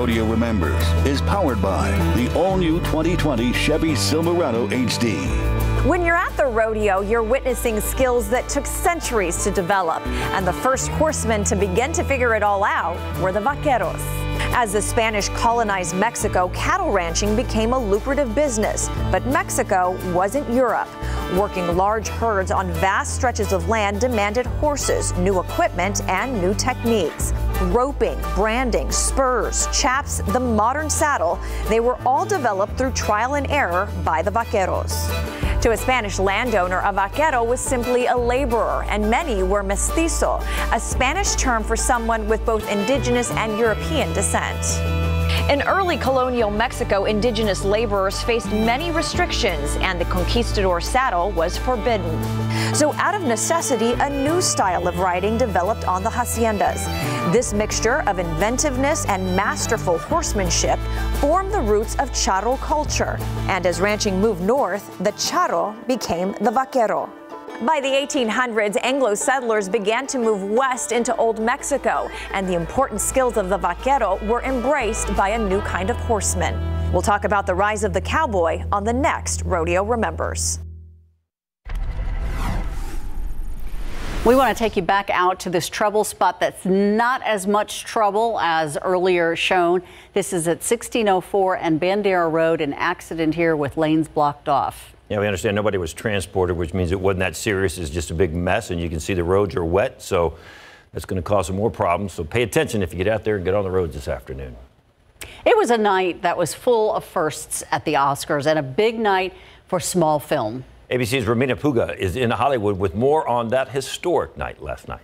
Rodeo Remembers is powered by the all-new 2020 Chevy Silverado HD. When you're at the rodeo, you're witnessing skills that took centuries to develop. And the first horsemen to begin to figure it all out were the vaqueros. As the Spanish colonized Mexico, cattle ranching became a lucrative business. But Mexico wasn't Europe. Working large herds on vast stretches of land demanded horses, new equipment, and new techniques. Roping, branding, spurs, chaps, the modern saddle, they were all developed through trial and error by the vaqueros. To a Spanish landowner, a vaquero was simply a laborer, and many were mestizo, a Spanish term for someone with both indigenous and European descent. In early colonial Mexico, indigenous laborers faced many restrictions, and the conquistador saddle was forbidden. So, out of necessity, a new style of riding developed on the haciendas. This mixture of inventiveness and masterful horsemanship formed the roots of charro culture. And as ranching moved north, the charro became the vaquero. By the 1800s, Anglo settlers began to move west into Old Mexico, and the important skills of the vaquero were embraced by a new kind of horseman. We'll talk about the rise of the cowboy on the next Rodeo Remembers. We want to take you back out to this trouble spot that's not as much trouble as earlier shown. This is at 1604 and Bandera Road, an accident here with lanes blocked off. Yeah, we understand nobody was transported, which means it wasn't that serious. It's just a big mess, and you can see the roads are wet, so that's going to cause some more problems. So pay attention if you get out there and get on the roads this afternoon. It was a night that was full of firsts at the Oscars and a big night for small film. ABC's Romina Puga is in Hollywood with more on that historic night last night.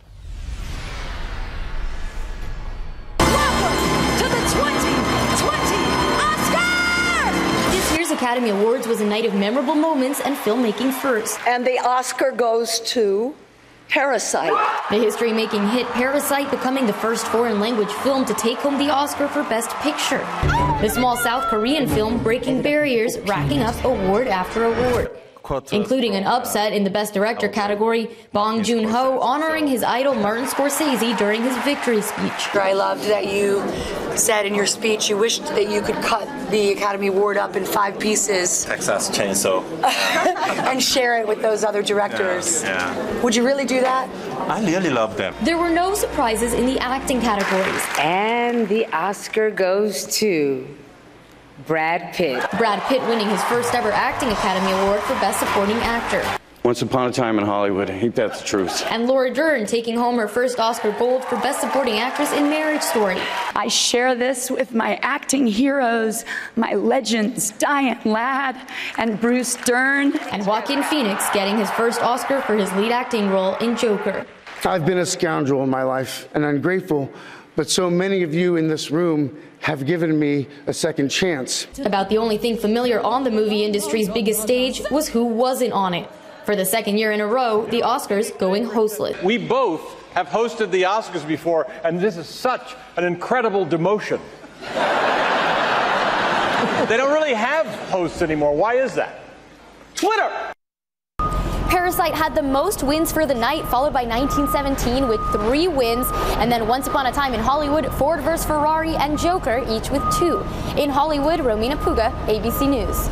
Academy Awards was a night of memorable moments and filmmaking firsts. And the Oscar goes to Parasite. The history making hit Parasite becoming the first foreign language film to take home the Oscar for Best Picture. The small South Korean film breaking barriers, racking up award after award including an upset in the Best Director category, Bong Joon-ho honoring his idol Martin Scorsese during his victory speech. I loved that you said in your speech you wished that you could cut the Academy Award up in five pieces. Texas Chainsaw. and share it with those other directors. Yeah, yeah. Would you really do that? I really love them. There were no surprises in the acting categories. And the Oscar goes to Brad Pitt. Brad Pitt winning his first ever Acting Academy Award for Best Supporting Actor. Once upon a time in Hollywood, ain't that the truth? And Laura Dern taking home her first Oscar Gold for Best Supporting Actress in Marriage Story. I share this with my acting heroes, my legends, Diane Ladd and Bruce Dern. And Joaquin Phoenix getting his first Oscar for his lead acting role in Joker. I've been a scoundrel in my life and ungrateful, but so many of you in this room have given me a second chance. About the only thing familiar on the movie industry's biggest stage was who wasn't on it. For the second year in a row, the Oscars going hostless. We both have hosted the Oscars before, and this is such an incredible demotion. they don't really have hosts anymore. Why is that? Twitter! Parasite had the most wins for the night, followed by 1917 with three wins, and then Once Upon a Time in Hollywood, Ford vs. Ferrari, and Joker, each with two. In Hollywood, Romina Puga, ABC News.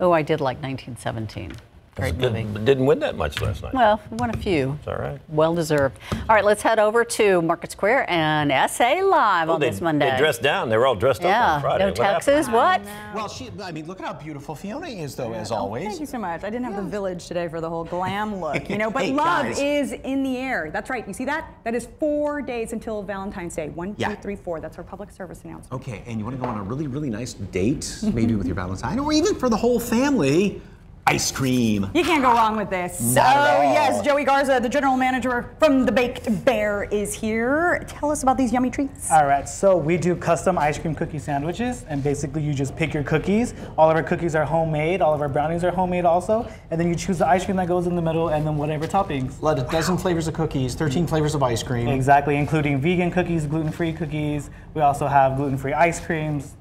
Oh, I did like 1917. Great movie. Didn't, didn't win that much last night. Well, won a few. It's all right. Well deserved. All right, let's head over to Market Square and SA Live Oh, on they, this Monday. They dressed down. They were all dressed yeah, up on Friday. no What happened? Texas. What? Well, she, I mean, look at how beautiful Fiona is, though, as oh, always. Thank you so much. I didn't have the village today for the whole glam look, you know, but Hey, love guys. is in the air. That's right. You see that? That is four days until Valentine's Day. One, two, three, Yeah. four. That's our public service announcement. Okay, and you want to go on a really, really nice date, maybe with your Valentine, or even for the whole family, ice cream. You can't go wrong with this. Not at oh, all. yes, Joey Garza, the general manager from the Baked Bear, is here. Tell us about these yummy treats. All right, so we do custom ice cream cookie sandwiches, and basically you just pick your cookies. All of our cookies are homemade, all of our brownies are homemade also, and then you choose the ice cream that goes in the middle and then whatever toppings. Let a dozen flavors of cookies, 13 flavors of ice cream. Exactly, including vegan cookies, gluten-free cookies. We also have gluten-free ice creams.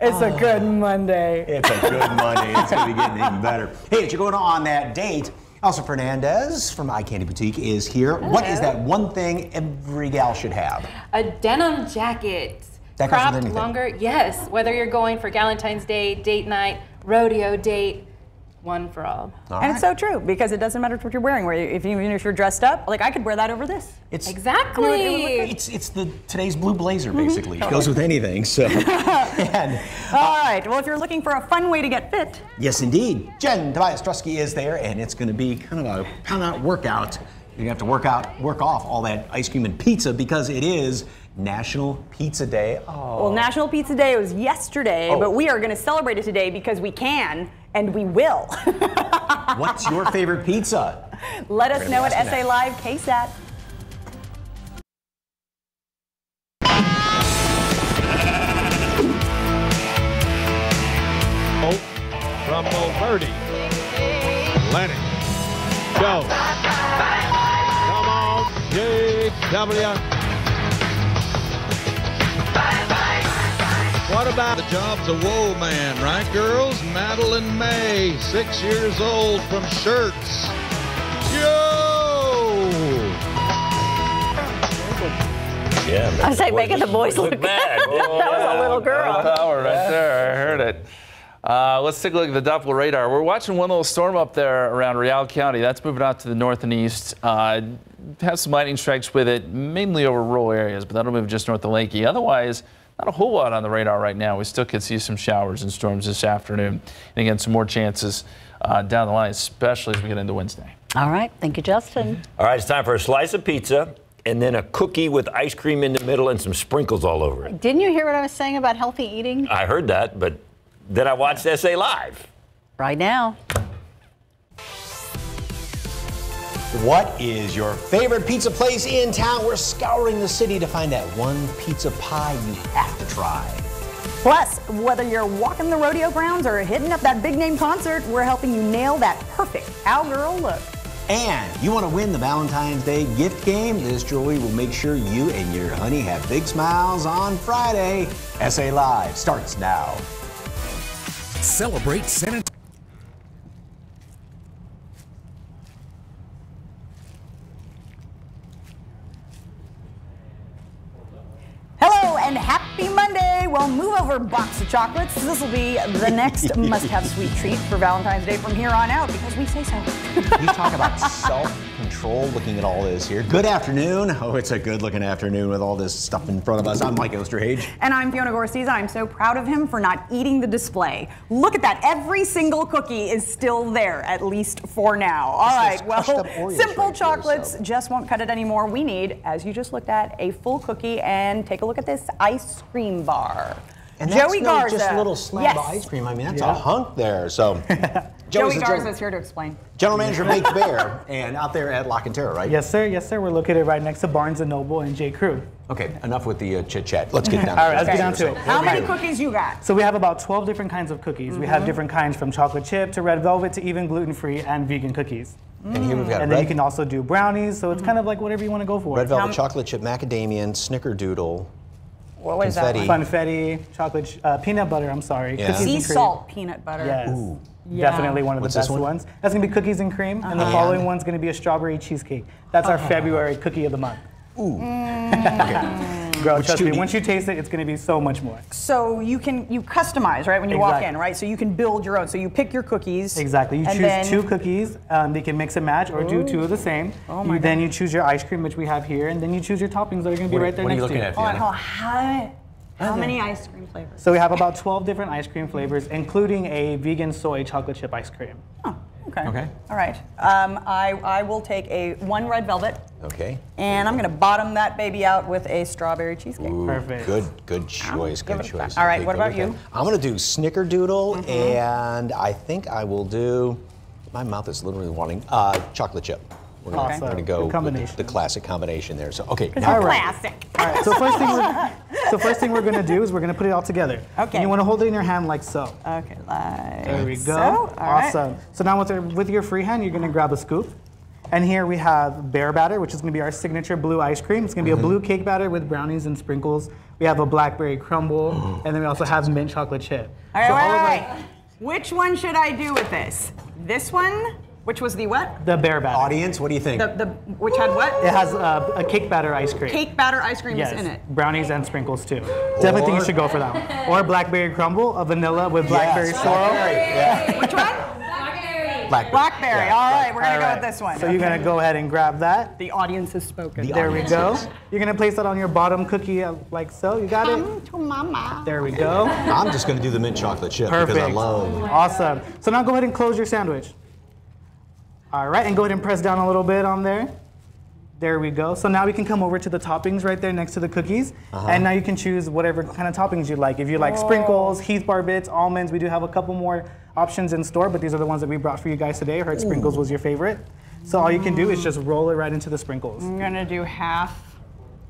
It's a oh. good Monday. It's a good Monday. It's going to be getting even better. Hey, if you're going on that date, Elsa Fernandez from Eye Candy Boutique is here. What is that one thing every gal should have? A denim jacket. That goes with Cropped anything. longer, yes. Whether you're going for Valentine's Day, date night, rodeo date, one for all. and it's so true because it doesn't matter what you're wearing. Where if even if you're dressed up, like I could wear that over this. It's exactly. It's it's the today's blue blazer mm-hmm. basically. It goes with anything. So and, All right. Well, if you're looking for a fun way to get fit, yes, indeed, Jen Tobias Trusky is there, and it's going to be kind of a pound out workout. You're gonna have to work out, work off all that ice cream and pizza because it is National Pizza Day. Oh. well, National Pizza Day was yesterday, Oh. but we are going to celebrate it today because we can and we will. What's your favorite pizza? Let us know at be SA asking Live KSAT. from Bulverde. Lennon. Joe. Come on, JW. About the job's a woe man, right, girls? Madeline May, six years old from Schertz. Yo! Yeah, I say making the boys look, bad. that was a little girl. Power right there. I heard it. Uh, let's take a look at the Doppler radar. We're watching one little storm up there around Real County. That's moving out to the north and east. Uh, has some lightning strikes with it, mainly over rural areas, but that'll move just north of Leakey. Otherwise, not a whole lot on the radar right now. We still could see some showers and storms this afternoon. And again, some more chances uh, down the line, especially as we get into Wednesday. All right. Thank you, Justin. All right, it's time for a slice of pizza and then a cookie with ice cream in the middle and some sprinkles all over it. Didn't you hear what I was saying about healthy eating? I heard that, but then I watched SA Live. Right now. What is your favorite pizza place in town? We're scouring the city to find that one pizza pie you have to try. Plus, whether you're walking the rodeo grounds or hitting up that big name concert, we're helping you nail that perfect cowgirl look. And you want to win the Valentine's Day gift game? This jewelry will make sure you and your honey have big smiles on Friday. SA Live starts now. Celebrate San Antonio. Hello and happy Monday. Well, move over, box of chocolates. This will be the next must-have sweet treat for Valentine's Day from here on out because we say so. You talk about self-control looking at all this here. Good afternoon. Oh, it's a good looking afternoon with all this stuff in front of us. I'm Mike Osterhage. And I'm Fiona Gorsees. I'm so proud of him for not eating the display. Look at that. Every single cookie is still there, at least for now. All This right. Well, crushed up Oreos simple right here, chocolates so- just won't cut it anymore. We need, as you just looked at, a full cookie and take a look at this ice cream bar. And that's Joey no Garza. just a little slab yes. of ice cream. I mean, that's Yeah. a hunk there. So, Joey Joey's the Garza general, is here to explain. general manager of Baked Bear and out there at La Cantera, right? Yes, sir. Yes, sir. We're located right next to Barnes and Noble and J. Crew. Okay, enough with the uh, chit chat. Let's get down All to let's it. get down to it. How many cookies you got? So we have about 12 different kinds of cookies. We have Mhm. different kinds from chocolate chip to red velvet to even gluten-free and vegan cookies. And here we've got And then you can also do brownies, so it's kind of like whatever you want to go for. Red velvet chocolate chip macadamian snickerdoodle. What was that confetti. Funfetti, chocolate, uh, peanut butter, I'm sorry. Yeah. Cookies Sea salt peanut butter. Yes. Ooh. Yeah. Definitely one of What's the best one? ones. That's gonna be cookies and cream, and the Uh-huh. following one's gonna be a strawberry cheesecake. That's our Uh-huh. February cookie of the month. Ooh. Girl, Which trust two me, do you- once you taste it, it's gonna be so much more. So you can you customize right when you walk Exactly. in, right? So you can build your own. So you pick your cookies. Exactly. You and choose then, two cookies. Um, they can mix and match or do two of the same. Oh my you, then you choose your ice cream, which we have here, and then you choose your toppings that are going to be What are- right there what are you next looking to at, Hold on, Fiona? hold on. How, how Okay. many ice cream flavors? So we have about 12 different ice cream flavors, including a vegan soy chocolate chip ice cream. Oh, Okay. Okay. All right. Um, I I will take a one red velvet, Okay. and I'm gonna bottom that baby out with a strawberry cheesecake. Ooh, Perfect. Good, good choice. Good it a try. choice. All right, Okay, what about you? I'm gonna do snickerdoodle, and I think I will do. My mouth is literally wanting uh, chocolate chip. We're gonna, Awesome. we're gonna go Good with the, the classic combination there. So okay, now a right. classic. All right. So first thing we're so first thing we're going to do is we're going to put it all together. Okay. And you want to hold it in your hand like so. Okay, like There we go. so. All right. awesome. So now with, your- with your free hand, you're going to grab a scoop. And here we have bear batter, which is going to be our signature blue ice cream. It's going to be Mm-hmm. a blue cake batter with brownies and sprinkles. We have a blackberry crumble, and then we also have mint chocolate chip. All right, So wait, all of wait, our- wait. Which one should I do with this? This one Which was the what? The bear batter. Audience, what do you think? The, the which had what? It has uh, a cake batter ice cream. Cake batter ice cream yes, is in it. brownies and sprinkles too. Definitely think you should go for that one. Or blackberry crumble, a vanilla with blackberry Yes, swirl. blackberry, yeah. Which one? Blackberry. Blackberry. Yeah. All right, we're gonna All go right. with this one. So you're gonna go ahead and grab that. The audience has spoken. The There we go. You're gonna place that on your bottom cookie uh, like so. You got it? Come to mama. There we go. I'm just going to do the mint chocolate chip Perfect. because I love. Awesome. So now go ahead and close your sandwich. All right, and go ahead and press down a little bit on there. There we go. So now we can come over to the toppings right there next to the cookies. Uh-huh. And now you can choose whatever kind of toppings you like. If you like Oh. sprinkles, Heath Bar bits, almonds, we do have a couple more options in store, but these are the ones that we brought for you guys today. I heard sprinkles was your favorite. So all you can do is just roll it right into the sprinkles. I'm gonna do half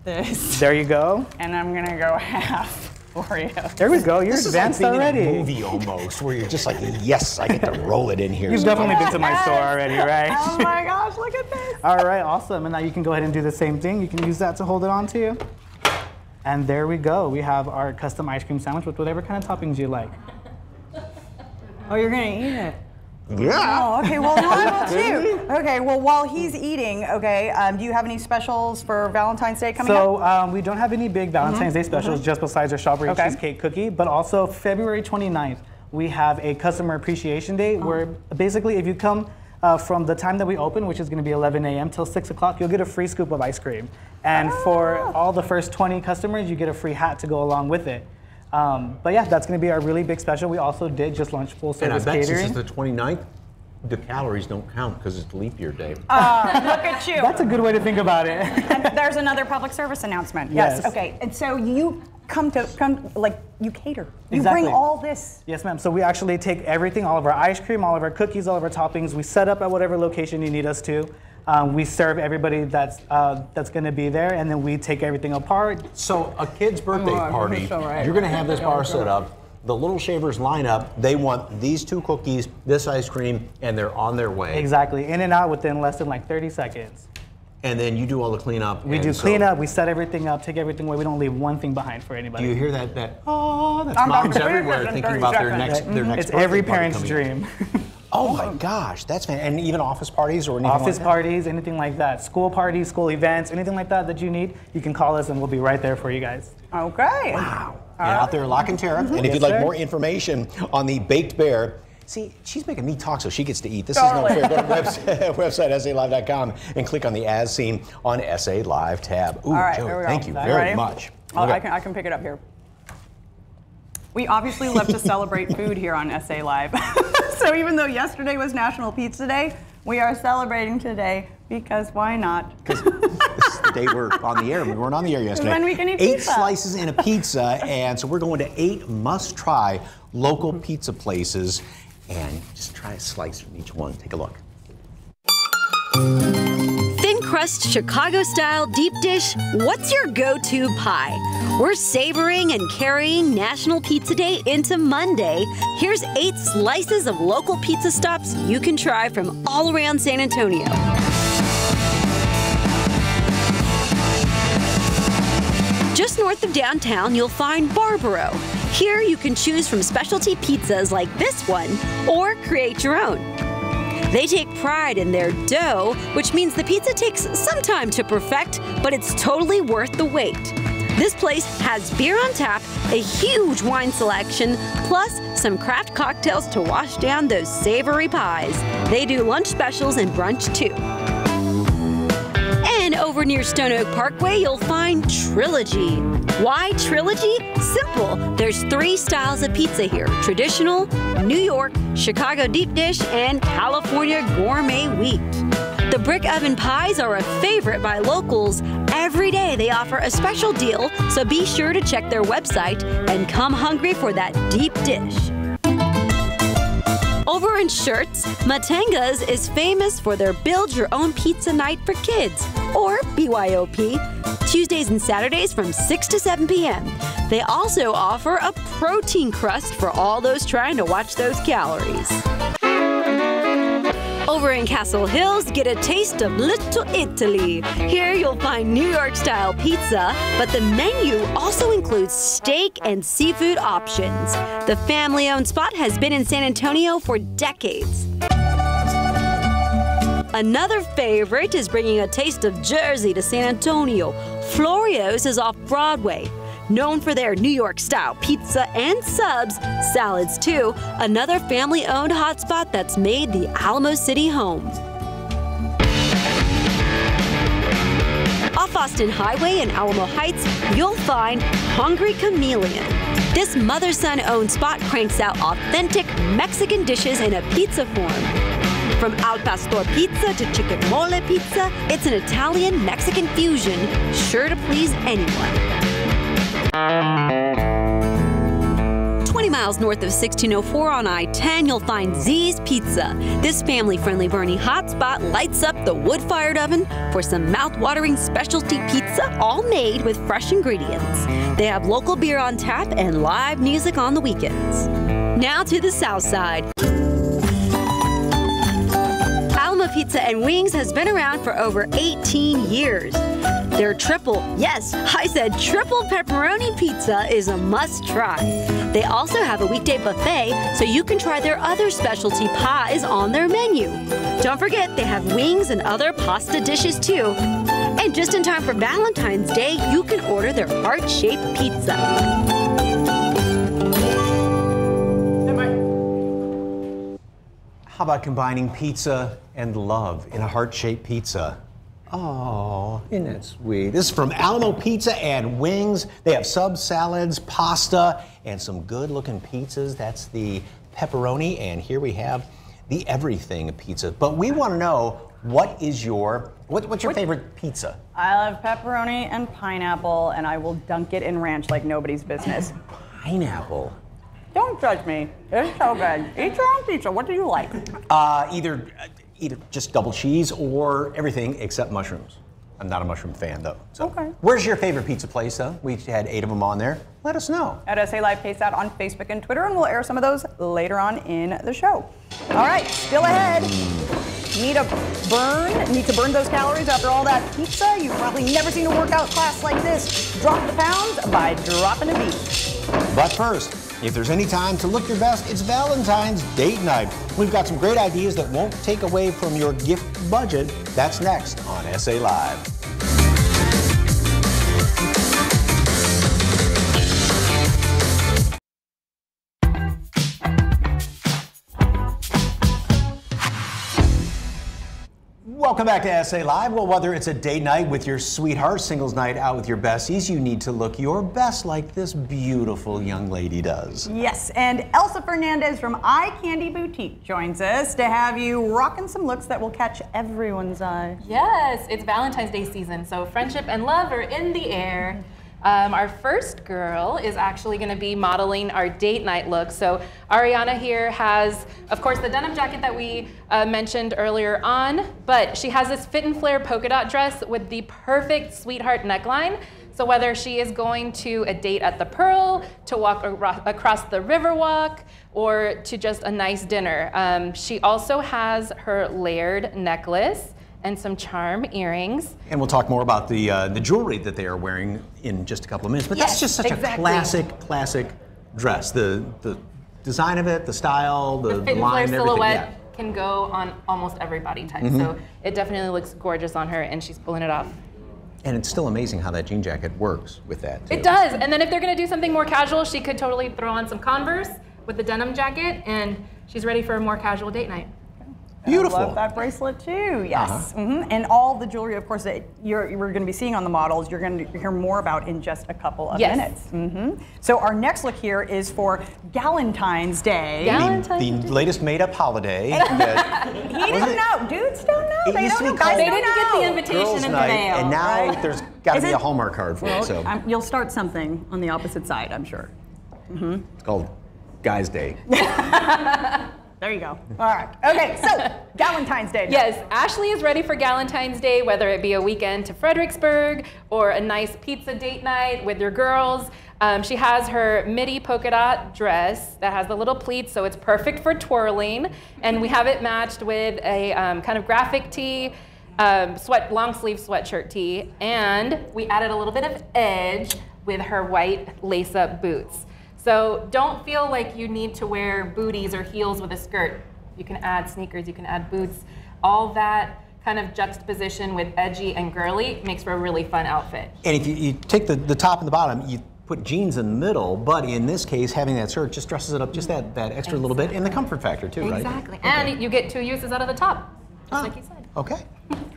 this, There you go. and I'm gonna go half Oreo. There we go. You're This is like advanced being already. in a movie almost, where you're just like, yes, I get to roll it in here. You've definitely been to my store already, right? Oh my gosh, look at this. All right, awesome. And now you can go ahead and do the same thing. You can use that to hold it on to you. And there we go. We have our custom ice cream sandwich with whatever kind of toppings you like. Oh, you're gonna eat it. Yeah. Oh, okay. Well, no, I will too. Okay. Well, while he's eating, okay, um, do you have any specials for Valentine's Day coming up? So um, we don't have any big Valentine's Day specials just besides our strawberry Okay. cheesecake cookie, but also February 29th, we have a customer appreciation day where basically if you come uh, from the time that we open, which is going to be 11 a.m. till 6 o'clock, you'll get a free scoop of ice cream. And for all the first 20 customers, you get a free hat to go along with it. Um, but yeah, that's going to be our really big special. We also did just launch full service catering. And I service bet catering. since it's the 29th, the calories don't count because it's leap year day. Uh, look at you. That's a good way to think about it. and there's another public service announcement. Yes. Yes. Okay. And so you come to come like you cater. You Exactly. bring all this. Yes, ma'am. So we actually take everything, all of our ice cream, all of our cookies, all of our toppings. We set up at whatever location you need us to. Um, we serve everybody that's uh, that's going to be there, and then we take everything apart. So a kid's birthday Oh, party, that's all right. you're going to have this bar set up. The little shavers line up. They want these two cookies, this ice cream, and they're on their way. Exactly, in and out within less than like 30 seconds. And then you do all the cleanup. We and do so- cleanup, we set everything up, take everything away. We don't leave one thing behind for anybody. Do you hear that? That oh, that's I'm not moms everywhere finish thinking 30 about their seconds. next their next. It's every parent's dream. Oh my gosh, that's fan- and even office parties or anything Office like that? parties, anything like that, school parties, school events, anything like that that you need, you can call us and we'll be right there for you guys. Okay. Wow. And out there, Lock and Terra. And if Mm-hmm. Yes, you'd like sir. more information on the baked bear, see, she's making me talk so she gets to eat. This Totally. is no fair. Go to website, website SALive.com and click on the As Seen on SA Live tab. Ooh, all right. Joe, here we go. thank you Ready? very much. Oh, Okay. I can I can pick it up here. We obviously love to celebrate food here on SA Live. so even though yesterday was National Pizza Day, we are celebrating today because why not? This is the day we're on the air. We weren't on the air yesterday. Then we can eat eight pizza. slices in a pizza, and so we're going to eight must-try local pizza places, and just try a slice from each one. Take a look. Crust Chicago style deep dish, what's your go to pie? We're savoring and carrying National Pizza Day into Monday. Here's eight slices of local pizza stops you can try from all around San Antonio. Just north of downtown, you'll find Barbaro. Here you can choose from specialty pizzas like this one or create your own. They take pride in their dough, which means the pizza takes some time to perfect, but it's totally worth the wait. This place has beer on tap, a huge wine selection, plus some craft cocktails to wash down those savory pies. They do lunch specials and brunch too. And over near Stone Oak Parkway, you'll find Trilogy. Why Trilogy? Simple. There's three styles of pizza here traditional, New York, Chicago deep dish, and California gourmet wheat. The brick oven pies are a favorite by locals. Every day they offer a special deal, so be sure to check their website and come hungry for that deep dish. Over in Schertz, Matangas is famous for their Build Your Own Pizza Night for Kids, or BYOP, Tuesdays and Saturdays from 6 to 7 p.m. They also offer a protein crust for all those trying to watch those calories. Over in Castle Hills, get a taste of Little Italy. Here you'll find New York style pizza, but the menu also includes steak and seafood options. The family owned spot has been in San Antonio for decades. Another favorite is bringing a taste of Jersey to San Antonio. Florio's is off Broadway. Known for their New York style pizza and subs, salads too, another family owned hotspot that's made the Alamo City home. Off Austin Highway in Alamo Heights, you'll find Hungry Chameleon. This mother son owned spot cranks out authentic Mexican dishes in a pizza form. From al pastor pizza to chicken mole pizza, it's an Italian Mexican fusion sure to please anyone. 20 miles north of 1604 on I 10, you'll find Z's Pizza. This family friendly Boerne hotspot lights up the wood fired oven for some mouth-watering specialty pizza, all made with fresh ingredients. They have local beer on tap and live music on the weekends. Now to the south side. Alamo Pizza and Wings has been around for over 18 years. Their triple, yes, I said triple pepperoni pizza is a must try. They also have a weekday buffet, so you can try their other specialty pies on their menu. Don't forget, they have wings and other pasta dishes too. And just in time for Valentine's Day, you can order their heart shaped pizza. How about combining pizza and love in a heart-shaped pizza? Oh, isn't that sweet? This is from Alamo Pizza and Wings. They have sub salads, pasta, and some good-looking pizzas. That's the pepperoni, and here we have the everything pizza. But we want to know what is your what, what's your favorite pizza? I love pepperoni and pineapple, and I will dunk it in ranch like nobody's business. Pineapple. Don't judge me. It's so good. Eat your own pizza. What do you like? Uh, either either just double cheese or everything except mushrooms. I'm not a mushroom fan though. So. Okay. Where's your favorite pizza place though? We had eight of them on there. Let us know. At SA Live Pace Out on Facebook and Twitter, and we'll air some of those later on in the show. All right, still ahead. Need to burn, need to burn those calories after all that pizza. You've probably never seen a workout class like this. Drop the pounds by dropping a beat. But first, if there's any time to look your best, it's Valentine's date night. We've got some great ideas that won't take away from your gift budget. That's next on SA Live. Welcome back to SA Live. Well, whether it's a date night with your sweetheart, singles night out with your besties, you need to look your best like this beautiful young lady does. Yes, and Elsa Fernandez from Eye Candy Boutique joins us to have you rocking some looks that will catch everyone's eye. Yes, it's Valentine's Day season, so friendship and love are in the air. Um, our first girl is actually going to be modeling our date night look. So Ariana here has, of course, the denim jacket that we uh, mentioned earlier on, but she has this fit and flare polka dot dress with the perfect sweetheart neckline. So whether she is going to a date at the Pearl, to walk across the Riverwalk, or to just a nice dinner, um, she also has her layered necklace and some charm earrings. And we'll talk more about the uh, the jewelry that they are wearing in just a couple of minutes. But Yes, that's just such exactly. a classic, classic dress. The the design of it, the style, the, The fit and line, and everything. silhouette Yeah. can go on almost every body type. Mhm. So it definitely looks gorgeous on her, and she's pulling it off. And it's still amazing how that jean jacket works with that. Too. It does. And then if they're going to do something more casual, she could totally throw on some Converse with the denim jacket, and she's ready for a more casual date night. Beautiful. I love that bracelet too. Yes. Uh-huh. Mhm. And all the jewelry, of course, that you're, you're going to be seeing on the models, you're going to hear more about in just a couple of Yes. minutes. hmm So our next look here is for Galentine's Day. The, the latest made-up holiday. that He doesn't know. Dudes don't know. It they used don't to know. Guys They didn't get the invitation Girls' in the night, mail. and now right? there's got to be a Hallmark card for Well, it. So I'm- you'll start something on the opposite side, I'm sure. hmm it's called Guys' Day. There you go. All right. Okay, so Galentine's Day. Yes, Ashley is ready for Galentine's Day, whether it be a weekend to Fredericksburg or a nice pizza date night with your girls. Um, she has her midi polka dot dress that has the little pleats, so it's perfect for twirling. And we have it matched with a um, kind of graphic tee, um, sweat long sleeve sweatshirt tee, and we added a little bit of edge with her white lace up boots. So don't feel like you need to wear booties or heels with a skirt. You can add sneakers, you can add boots. All that kind of juxtaposition with edgy and girly makes for a really fun outfit. And if you, you take the, the top and the bottom, you put jeans in the middle, but in this case, having that skirt just dresses it up just that, that extra little bit, and the comfort factor too, right? Exactly. And you get two uses out of the top, just like ah. you said. Okay.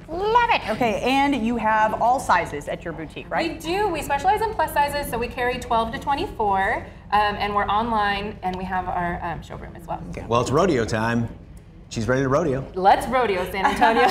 Love it. Okay, and you have all sizes at your boutique, right? We do. We specialize in plus sizes, so we carry 12 to 24, um, and we're online, and we have our um, showroom as well. Okay. Well, it's rodeo time. She's ready to rodeo. Let's rodeo, San Antonio.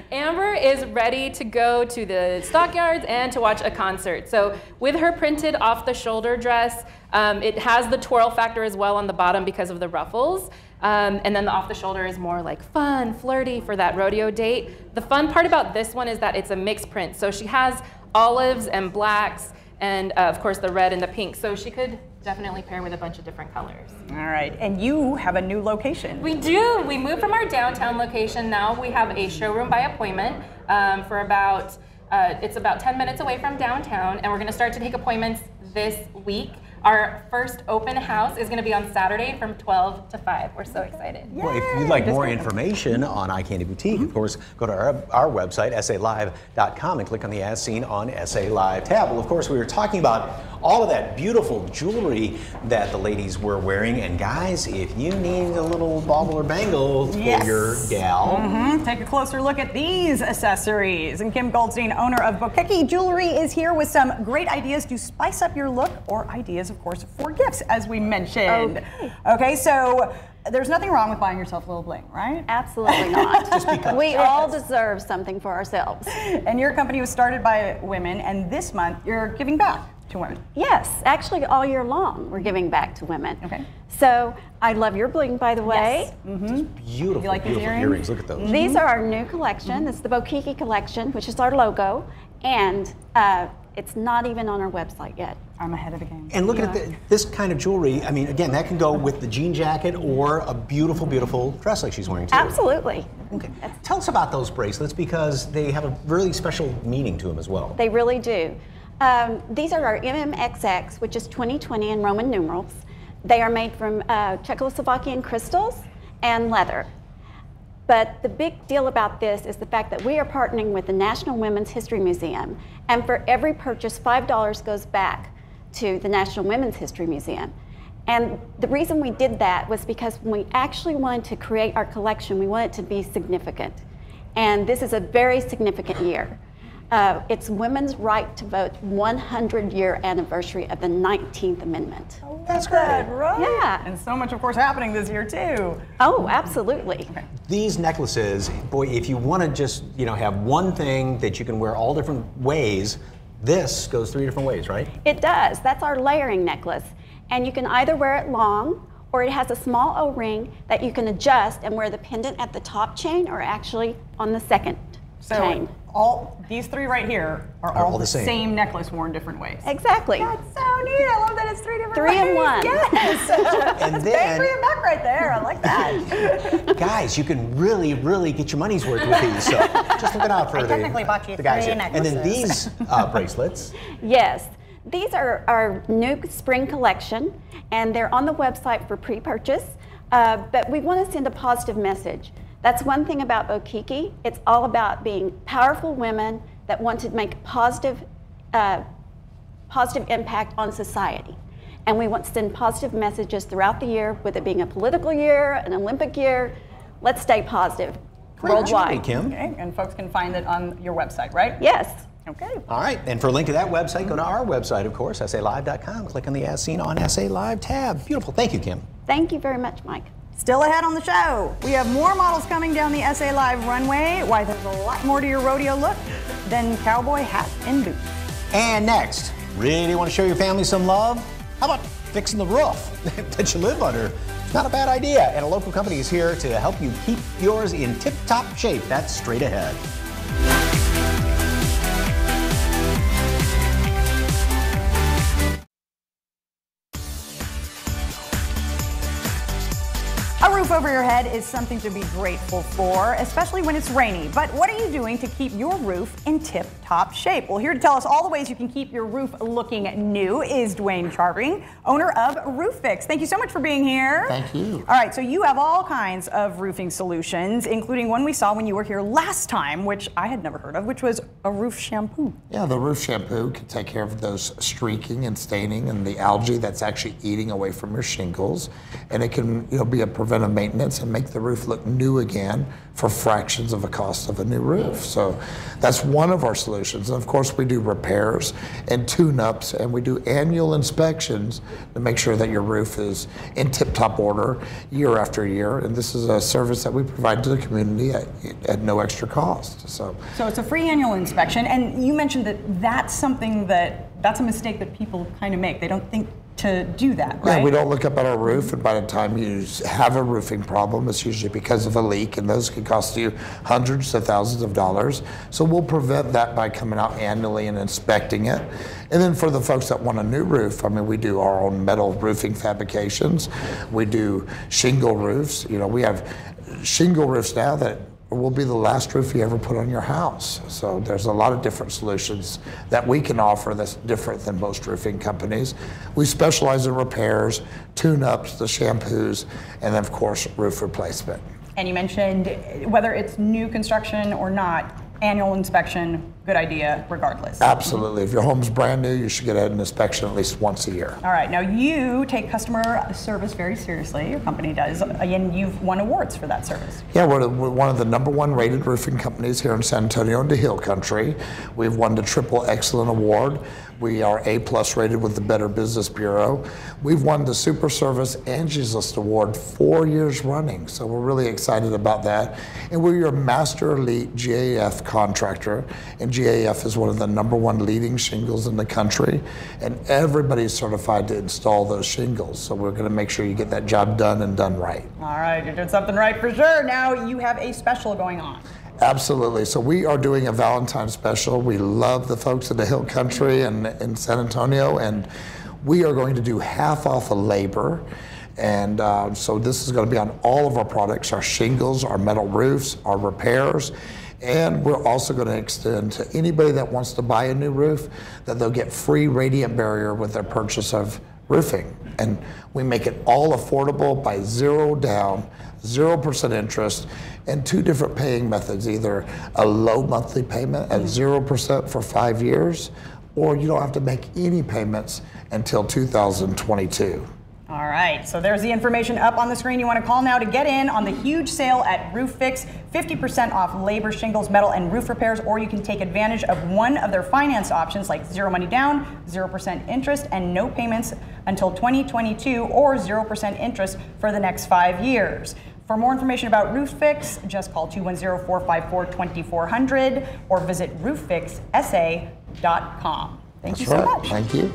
Amber is ready to go to the stockyards and to watch a concert. So with her printed off the shoulder dress, um, it has the twirl factor as well on the bottom because of the ruffles. Um, and then the off the shoulder is more like fun, flirty for that rodeo date. The fun part about this one is that it's a mixed print. So she has olives and blacks and uh, of course the red and the pink. So she could definitely pair with a bunch of different colors. All right, and you have a new location. We do. We moved from our downtown location. Now we have a showroom by appointment um, for about, uh, it's about 10 minutes away from downtown, and we're going to start to take appointments this week. Our first open house is going to be on Saturday from 12 to 5. We're so excited. Well, if you'd like more information on Eye Candy Boutique, of course, go to our, our website, salive.com, and click on the As Seen on SA Live tab. Well, of course, we were talking about all of that beautiful jewelry that the ladies were wearing. And guys, if you need a little bauble or bangle for Yes. your gal, Mhm. Take a closer look at these accessories. And Kim Goldstein, owner of Bokeki Jewelry, is here with some great ideas to spice up your look or ideas, of course, for gifts, as we mentioned. Okay. Okay, so there's nothing wrong with buying yourself a little bling, right? Absolutely not. Just because. We all deserve something for ourselves. And your company was started by women, and this month you're giving back to women. Yes, actually, all year long, we're giving back to women. Okay. So I love your bling, by the way. Yes. Mm-hmm. beautiful, You like these beautiful earrings? Look at those. These are our new collection. This is the Bokiki collection, which is our logo, and uh, it's not even on our website yet. I'm ahead of the game. And looking at the, this kind of jewelry, I mean, again, that can go with the jean jacket or a beautiful, beautiful dress like she's wearing too. Absolutely. Okay. Tell us about those bracelets because they have a really special meaning to them as well. They really do. Um, these are our MMXX, which is 2020 in Roman numerals. They are made from uh, Czechoslovakian crystals and leather. But the big deal about this is the fact that we are partnering with the National Women's History Museum, and for every purchase, $5 goes back to the National Women's History Museum. And the reason we did that was because when we actually wanted to create our collection, we wanted it to be significant. And this is a very significant year. Uh, it's women's right to vote 100 year anniversary of the 19th Amendment. That's good, right? Yeah. And so much, of course, happening this year too. Oh, absolutely. These necklaces, boy, if you want to just, you know, have one thing that you can wear all different ways, this goes three different ways, right? It does. That's our layering necklace. And you can either wear it long or it has a small O ring that you can adjust and wear the pendant at the top chain or actually on the second So chain. All these three right here are, Are all, all the the same. same. necklace worn different ways. Exactly. That's so neat. I love that it's three different Three in ways. one. Yes. And It's then- Bang, back right there. I like that. Guys, you can really, really get your money's worth with these. So just look it out for I the, technically bought you the guys three here. And then these uh, bracelets. Yes. These are our new spring collection, and they're on the website for pre purchase. Uh, but we want to send a positive message. That's one thing about Okiki. It's all about being powerful women that want to make positive, uh, positive impact on society. And we want to send positive messages throughout the year, with it being a political year, an Olympic year. Let's stay positive worldwide. Kim. Okay, and folks can find it on your website, right? Yes. Okay. All right, and for a link to that website, go to our website, of course, salive.com. Click on the As Seen on SA Live tab. Beautiful. Thank you, Kim. Thank you very much, Mike. Still ahead on the show, we have more models coming down the SA Live runway. Why there's a lot more to your rodeo look than cowboy hat and boots. And next, really want to show your family some love? How about fixing the roof that you live under? Not a bad idea, and a local company is here to help you keep yours in tip top shape. That's straight ahead. Over your head is something to be grateful for, especially when it's rainy. But what are you doing to keep your roof in tip top shape? Well, here to tell us all the ways you can keep your roof looking new is Dwayne Charving, owner of Roof Fix. Thank you so much for being here. Thank you. All right, so you have all kinds of roofing solutions, including one we saw when you were here last time, which I had never heard of, which was a roof shampoo. Yeah, the roof shampoo can take care of those streaking and staining and the algae that's actually eating away from your shingles. And it can you know, be a preventive maintenance and make the roof look new again for fractions of the cost of a new roof. So that's one of our solutions. And of course, we do repairs and tune-ups, and we do annual inspections to make sure that your roof is in tip-top order year after year. And this is a service that we provide to the community at, at no extra cost. So, so it's a free annual inspection, and you mentioned that that's something that that's a mistake that people kind of make. They don't think to do that, right? Yeah, we don't look up at our roof, and by the time you have a roofing problem, it's usually because of a leak, and those can cost you hundreds of thousands of dollars. So we'll prevent that by coming out annually and inspecting it. And then for the folks that want a new roof, I mean, we do our own metal roofing fabrications. We do shingle roofs. You know, we have shingle roofs now that will be the last roof you ever put on your house. So there's a lot of different solutions that we can offer that's different than most roofing companies. We specialize in repairs, tune-ups, the shampoos, and then of course roof replacement. And you mentioned whether it's new construction or not, annual inspection, good idea regardless. Absolutely. If your home's brand new, you should get an inspection at least once a year. All right. Now, you take customer service very seriously. Your company does. And you've won awards for that service. Yeah, we're, we're one of the number one rated roofing companies here in San Antonio and the Hill Country. We've won the Triple Excellent Award. We are A plus rated with the Better Business Bureau. We've won the Super Service Angie's List Award four years running, so we're really excited about that. And we're your Master Elite GAF contractor, and GAF is one of the number one leading shingles in the country, and everybody's certified to install those shingles. So we're going to make sure you get that job done and done right. All right, you're doing something right for sure. Now you have a special going on. Absolutely. So we are doing a Valentine special. We love the folks in the Hill Country and in San Antonio, and we are going to do half off of labor. And uh, so this is going to be on all of our products, our shingles, our metal roofs, our repairs. And we're also going to extend to anybody that wants to buy a new roof that they'll get free radiant barrier with their purchase of roofing. And we make it all affordable by zero down, 0% interest, and two different paying methods either a low monthly payment at mm-hmm. 0% for five years, or you don't have to make any payments until 2022. All right, so there's the information up on the screen. You want to call now to get in on the huge sale at Roof Fix 50% off labor, shingles, metal, and roof repairs, or you can take advantage of one of their finance options like zero money down, 0% interest, and no payments until 2022, or 0% interest for the next five years. For more information about Roof Fix, just call 210-454-2400 or visit rooffixsa.com. Thank That's you so right. much. Thank you.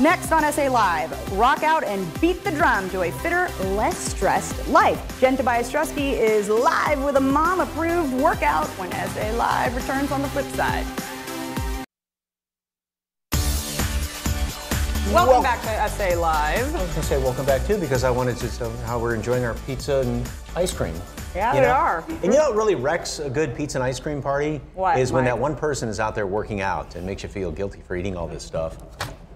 Next on SA Live, rock out and beat the drum to a fitter, less stressed life. Jen Tobias Strusky is live with a mom approved workout when SA Live returns on the flip side. Welcome back to SA Live. I was going to say welcome back too because I wanted to tell how we're enjoying our pizza and ice cream. Yeah, You they know? are. And you know what really wrecks a good pizza and ice cream party? What, Is when Mike? that one person is out there working out and makes you feel guilty for eating all this stuff.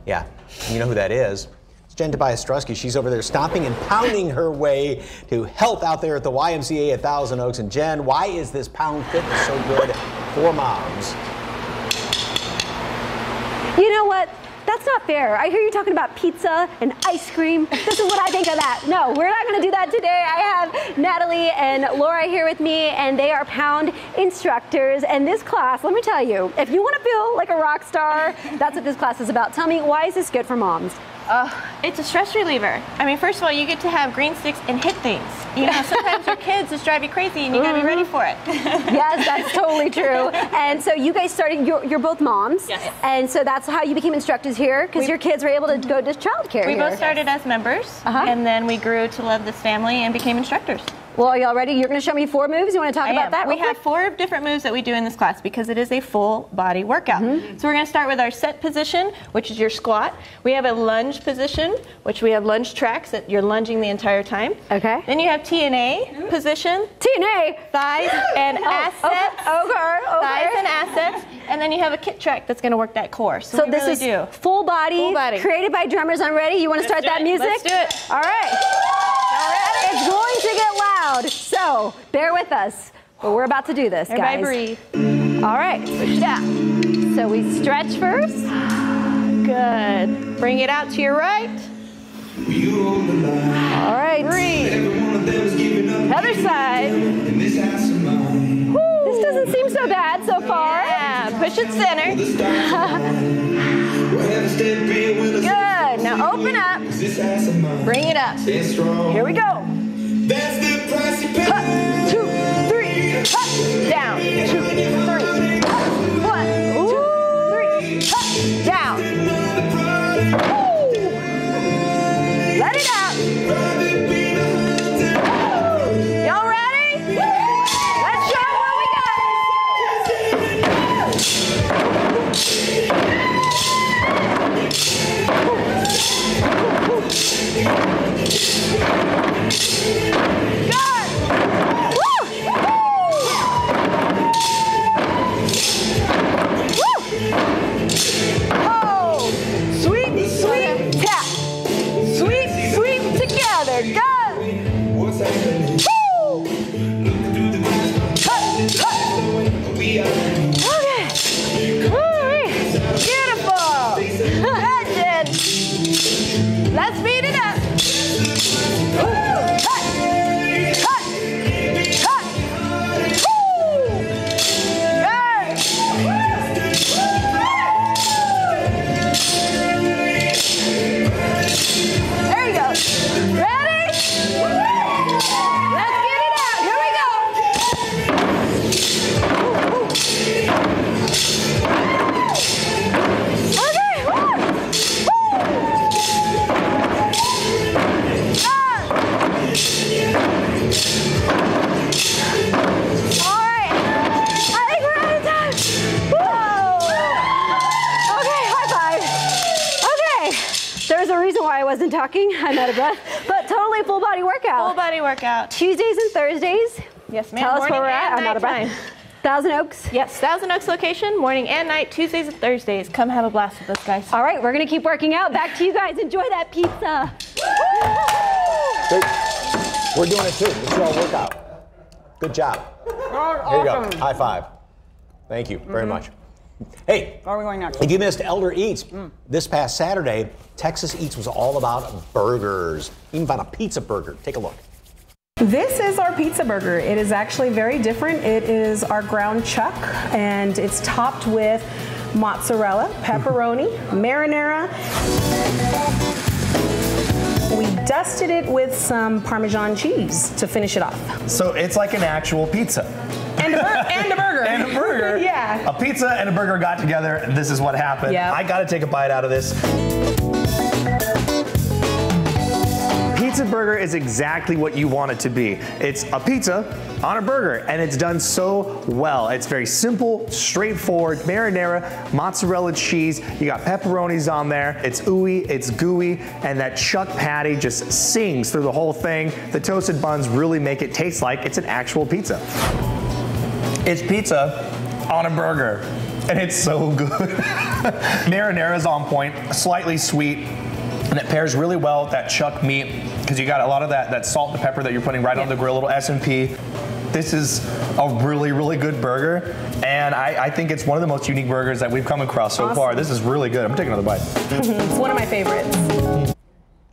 Yeah, and you know who that is? It's Jen Tobias Strusky. She's over there stomping and pounding her way to health out there at the YMCA at Thousand Oaks. And Jen, why is this pound fitness so good for moms? You know what? That's not fair. I hear you talking about pizza and ice cream. This is what I think of that. No, we're not going to do that today. I have Natalie and Laura here with me, and they are pound instructors. And this class, let me tell you, if you want to feel like a rock star, that's what this class is about. Tell me, why is this good for moms? Uh, it's a stress reliever. I mean, first of all, you get to have green sticks and hit things. You know, sometimes your kids just drive you crazy and you gotta be ready for it. yes, that's totally true. And so you guys started, you're, you're both moms. Yes. And so that's how you became instructors here, because your kids were able to go to childcare We here. both started as members, and then we grew to love this family and became instructors. Well, are y'all ready? You're going to show me four moves. You want to talk I about am. that? We have quick? four different moves that we do in this class because it is a full body workout. Mm-hmm. So we're going to start with our set position, which is your squat. We have a lunge position, which we have lunge tracks that you're lunging the entire time. Okay. Then you have TNA position. TNA. Thighs and Oh, assets. okay, okay, okay. Thighs and assets. And then you have a kit track that's going to work that core. So, So this really is do. full body, Full body. created by drummers. I'm ready. You want to start that it. music? Let's do it. All right. It's going to get loud, so bear with us. But we're about to do this, Everybody guys. breathe. All right, push down. So we stretch first. Good. Bring it out to your right. All right. Breathe. Other side. This doesn't seem so bad so far. Yeah, push it center. Good. Now open up. Bring it up. Here we go. Hut, two, three, hut, down. Two, three, hut, one, two, three, hut, down. Woo. Let it out. Totally full body workout. Full body workout. Tuesdays and Thursdays. Yes, ma'am. Tell us where we're at. I'm out of breath. Thousand Oaks. Yes, Thousand Oaks location, morning and night, Tuesdays and Thursdays. Come have a blast with us, guys. All right, we're gonna keep working out. Back to you guys. Enjoy that pizza. We're doing it too. It's your workout. Good job. Here you go. High five. Thank you very Mhm. much. Hey, Where are we going next? if you missed Elder Eats this past Saturday, Texas Eats was all about burgers. Even about a pizza burger. Take a look. This is our pizza burger. It is actually very different. It is our ground chuck and it's topped with mozzarella, pepperoni, marinara. We dusted it with some Parmesan cheese to finish it off. So it's like an actual pizza. And a, bur- and a burger. And a burger. yeah. A pizza and a burger got together. and This is what happened. Yep. I got to take a bite out of this. Pizza burger is exactly what you want it to be. It's a pizza on a burger, and it's done so well. It's very simple, straightforward. Marinara, mozzarella cheese. You got pepperonis on there. It's ooey, it's gooey, and that chuck patty just sings through the whole thing. The toasted buns really make it taste like it's an actual pizza. It's pizza on a burger, and it's so good. Marinara is on point, slightly sweet, and it pairs really well with that chuck meat because you got a lot of that, that salt and pepper that you're putting right on the grill, a little S&P. This is a really, really good burger, and I, I think it's one of the most unique burgers that we've come across so far. This is really good. I'm taking another bite. Mm-hmm. it's one of my favorites.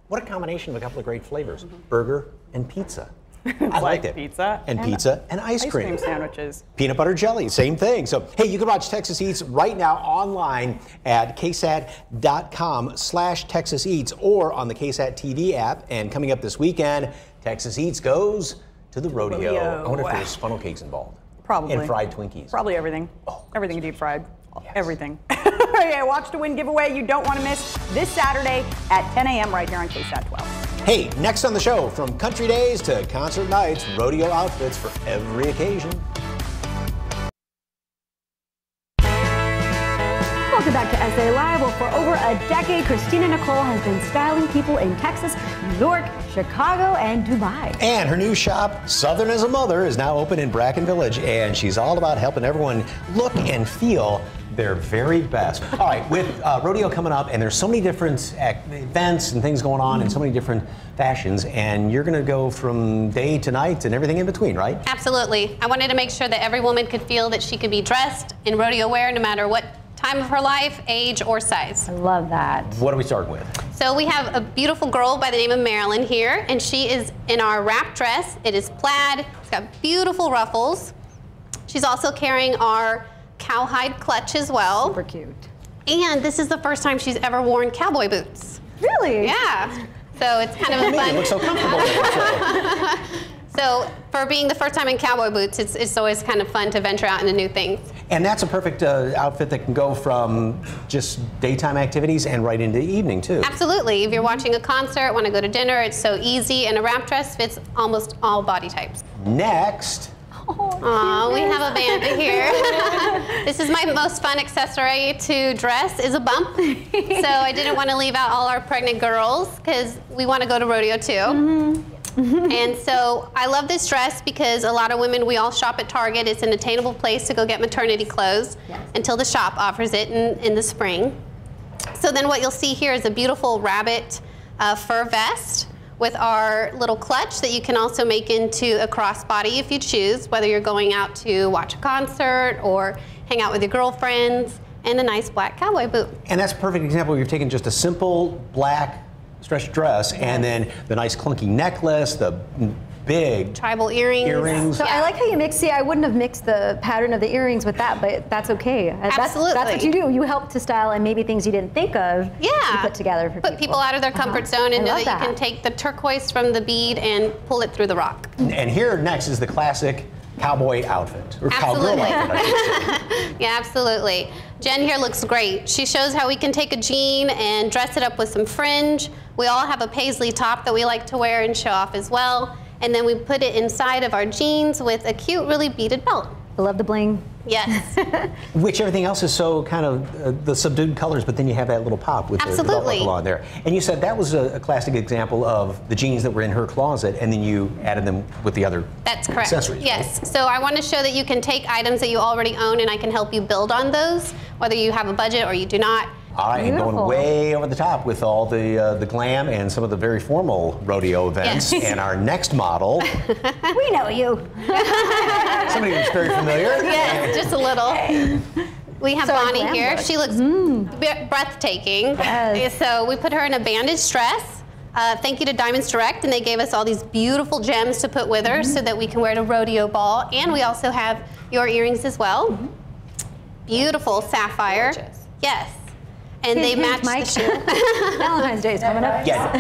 What a combination of a couple of great flavors mm-hmm. burger and pizza. I like liked it. pizza And pizza and ice cream. sandwiches. Peanut butter jelly, same thing. So, hey, you can watch Texas Eats right now online at ksat.com slash Texas Eats or on the KSAT TV app. And coming up this weekend, Texas Eats goes to the rodeo. Rodeo. I wonder if there's funnel cakes involved. Probably. And fried Twinkies. Probably everything. Oh, everything deep fried. Everything. yeah, watch to win giveaway you don't want to miss this Saturday at 10 a.m. right here on KSAT 12. Hey, next on the show, from country days to concert nights, rodeo outfits for every occasion. Welcome back to SA Live. Well, for over a decade, Christina Nicole has been styling people in Texas, New York, Chicago, and Dubai. And her new shop, Southern as a Mother, is now open in Bracken Village, and she's all about helping everyone look and feel their very best. All right, with uh, rodeo coming up, and there's so many different events and things going on, in so many different fashions, and you're going to go from day to night and everything in between, right? Absolutely. I wanted to make sure that every woman could feel that she could be dressed in rodeo wear no matter what time of her life, age, or size. I love that. What are we starting with? So we have a beautiful girl by the name of Marilyn here, and she is in our wrap dress. It is plaid. It's got beautiful ruffles. She's also carrying our cowhide clutch as well. Super cute. And this is the first time she's ever worn cowboy boots. Really? Yeah. So it's kind of a fun. it looks so comfortable. So for being the first time in cowboy boots, it's, it's always kind of fun to venture out into new things. And that's a perfect uh, outfit that can go from just daytime activities and right into the evening, too. Absolutely. If you're watching a concert, want to go to dinner, it's so easy, and a wrap dress fits almost all body types. Next, Aw, we have a band here. this is my most fun accessory to dress is a bump. so I didn't want to leave out all our pregnant girls because we want to go to rodeo too. and so I love this dress because a lot of women, we all shop at Target. It's an attainable place to go get maternity clothes until the shop offers it in, in the spring. So then what you'll see here is a beautiful rabbit uh, fur vest with our little clutch that you can also make into a crossbody if you choose, whether you're going out to watch a concert or hang out with your girlfriends, and a nice black cowboy boot. and that's a perfect example. Where You've taken just a simple black stretch dress and then the nice clunky necklace, the big Tribal earrings. Earrings. So I like how you mix. See, I wouldn't have mixed the pattern of the earrings with that, but that's okay. Uh, That's, that's what you do. You help to style and maybe things you didn't think of. Yeah. You put together for Put people out of their comfort zone and I know love that, you can take the turquoise from the bead and pull it through the rock. And here next is the classic cowboy outfit, or cowgirl Absolutely. outfit, I should say. Yeah, absolutely. Jen here looks great. She shows how we can take a jean and dress it up with some fringe. We all have a paisley top that we like to wear and show off as well. And then we put it inside of our jeans with a cute, really beaded belt. I love the bling. Yes. Which everything else is so kind of uh, the subdued colors, but then you have that little pop with the- the, belt buckle on there. And you said that was a, a classic example of the jeans that were in her closet, and then you added them with the other That's correct. accessories. right? Yes. So I want to show that you can take items that you already own and I can help you build on those, whether you have a budget or you do not. All right, and going way over the top with all the uh, the glam and some of the very formal rodeo events. Yes. And our next model, we know you. somebody who's very familiar. yes, just a little. We have So Bonnie here. look. She looks b- breathtaking. So we put her in a bandage dress. Uh, thank you to Diamonds Direct, and they gave us all these beautiful gems to put with her so that we can wear to rodeo ball. And we also have your earrings as well. Beautiful sapphire. Yes. And they Hint, hint, match Mike. the shoe. Valentine's Day is coming up. Yeah,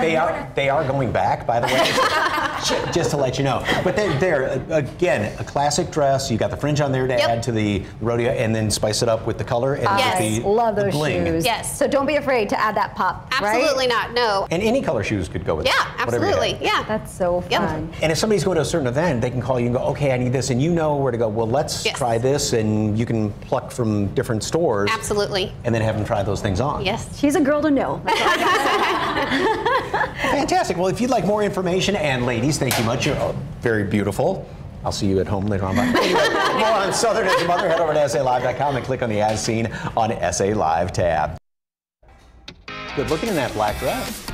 they are they are going back, by the way. Just to let you know, but they're, they're uh, again a classic dress. You got the fringe on there to Yep. add to the rodeo, and then spice it up with the color and I with the, love the those bling. shoes. Yes. So don't be afraid to add that pop. right? Absolutely not. No. And any color shoes could go with Yeah, it. whatever absolutely. Yeah. That's so Yep. fun. And if somebody's going to a certain event, they can call you and go, okay, I need this, and you know where to go. Well, let's Yes. try this, and you can pluck from different stores, Absolutely. and then have them try those things on. Yes. She's a girl to know. That's all I gotta say. Fantastic. Well, if you'd like more information, and ladies, thank you much. You're very beautiful. I'll see you at home later on. Anyway, more on Southern as a Mother. Head over to SALive.com and click on the As Seen on SA Live tab. Good looking in that black dress.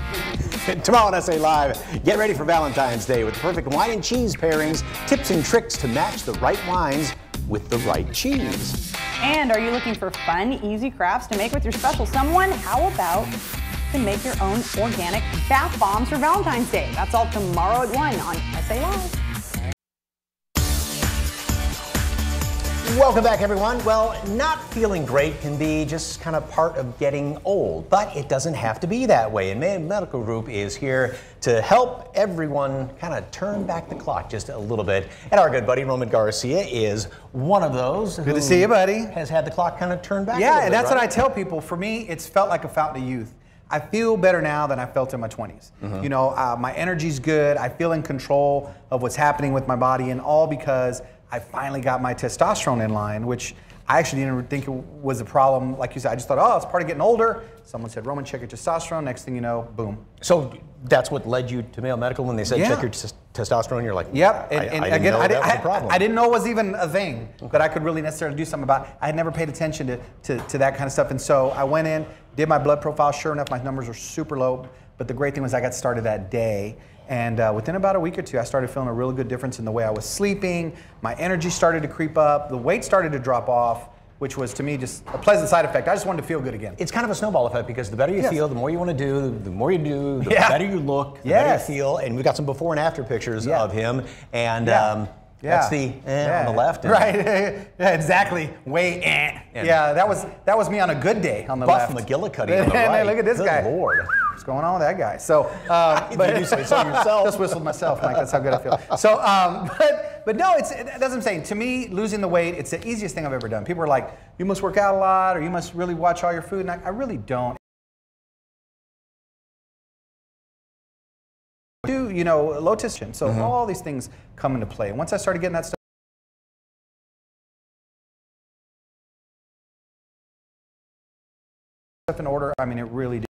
Tomorrow on SA Live, get ready for Valentine's Day with the perfect wine and cheese pairings, tips and tricks to match the right wines with the right cheese. And are you looking for fun, easy crafts to make with your special someone? How about to make your own organic bath bombs for Valentine's Day? That's all tomorrow at 1 on SA Live. Welcome back, everyone. Well, not feeling great can be just kind of part of getting old, but it doesn't have to be that way. And Mayo Medical Group is here to help everyone kind of turn back the clock just a little bit. And our good buddy Roman Garcia is one of those. Good to see you, buddy. Has had the clock kind of turned back. a Yeah, and that's what I tell people. For me, it's felt like a fountain of youth. I feel better now than I felt in my 20s. Mhm. You know, uh, my energy's good. I feel in control of what's happening with my body, and all because I finally got my testosterone in line, which I actually didn't think it was a problem. Like you said, I just thought, oh, it's part of getting older. Someone said, Roman, check your testosterone. Next thing you know, boom. So that's what led you to Mayo Medical when they said Yeah. check your tes- testosterone. You're like, Yep. I, And, I didn't again, know I, that didn't, was a problem. I didn't know it was even a thing that I could really necessarily do something about. I had never paid attention to, to, to that kind of stuff. And so I went in, did my blood profile. Sure enough, my numbers were super low. But the great thing was I got started that day. And uh, within about a week or two, I started feeling a really good difference in the way I was sleeping. My energy started to creep up. The weight started to drop off, which was to me just a pleasant side effect. I just wanted to feel good again. It's kind of a snowball effect because the better you Yes. feel, the more you want to do, the more you do, the Yeah. better you look, the Yes. better you feel. And we've got some before and after pictures Yeah. of him. And Yeah. um, Yeah. that's the eh, Yeah. on the left. Right. yeah, exactly. Way eh. And- yeah, that was that was me on a good day on the Buff left. McGillicuddy on the right. Look at this Good guy. Lord. What's going on with that guy? So, uh, You do say so yourself. just whistled myself, Mike. That's how good I feel. So, um, but but no, it's that's what I'm saying. To me, losing the weight, it's the easiest thing I've ever done. People are like, you must work out a lot, or you must really watch all your food, and I, I really don't. Do you know low testosterone? So Mhm. all these things come into play. Once I started getting that stuff. stuff in order. I mean, it really did.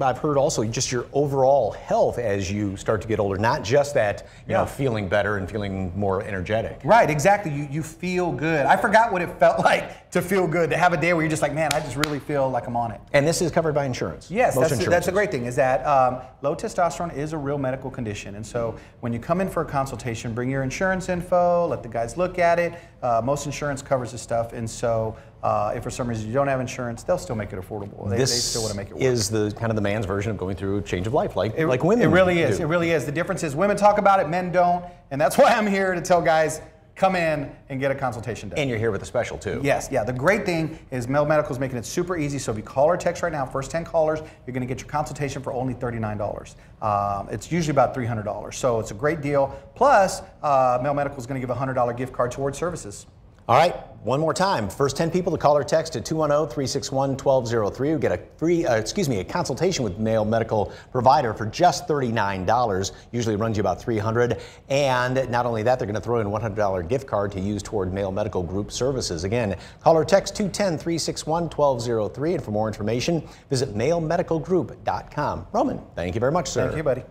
I've heard also just your overall health as you start to get older, not just that, you Yeah. know, feeling better and feeling more energetic. Right, exactly. You, you feel good. I forgot what it felt like to feel good, to have a day where you're just like, man, I just really feel like I'm on it. And this is covered by insurance. Yes, that's, that's a great thing. Is that um, low testosterone is a real medical condition, and so when you come in for a consultation, bring your insurance info, let the guys look at it. Uh, most insurance covers this stuff, and so uh, if for some reason you don't have insurance, they'll still make it affordable. They, this they still want to make it work. is the kind of the man's version of going through a change of life, like It, like women. It really is. do. It really is. The difference is women talk about it, men don't, and that's why I'm here to tell guys come in and get a consultation done. And you're here with a special too. Yes, yeah. The great thing is Mayo Medical is making it super easy. So if you call or text right now, first 10 callers, you're going to get your consultation for only $39. Um, it's usually about $300. So it's a great deal. Plus, uh, Mayo Medical is going to give a $100 gift card towards services. All right, one more time. First 10 people to call or text at 210-361-1203 will get a free, uh, excuse me, a consultation with Mayo Medical Provider for just $39. Usually runs you about 300 And not only that, they're going to throw in a $100 gift card to use toward Mayo Medical Group services. Again, call or text 210-361-1203. And for more information, visit mayomedicalgroup.com. Roman, thank you very much, sir. Thank you, buddy.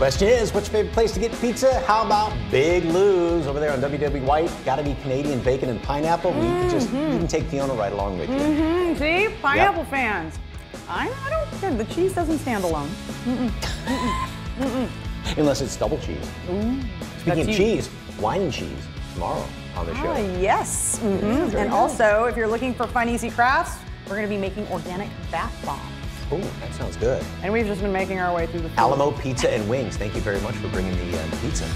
Question is, what's your favorite place to get pizza? How about Big Lou's over there on WW White? Gotta be Canadian bacon and pineapple. You can just you can take Fiona right along with you. Mm-hmm. See, pineapple fans. I, I don't care. The cheese doesn't stand alone. Mm-mm. Mm-mm. Mm-mm. Unless it's double cheese. Speaking of you. cheese, wine and cheese tomorrow on the show. Ah, yes. Mhm. And good. also, if you're looking for fun, easy crafts, we're going to be making organic bath bombs. Oh, that sounds good. And we've just been making our way through the food. Alamo Pizza and Wings. Thank you very much for bringing the uh, pizza.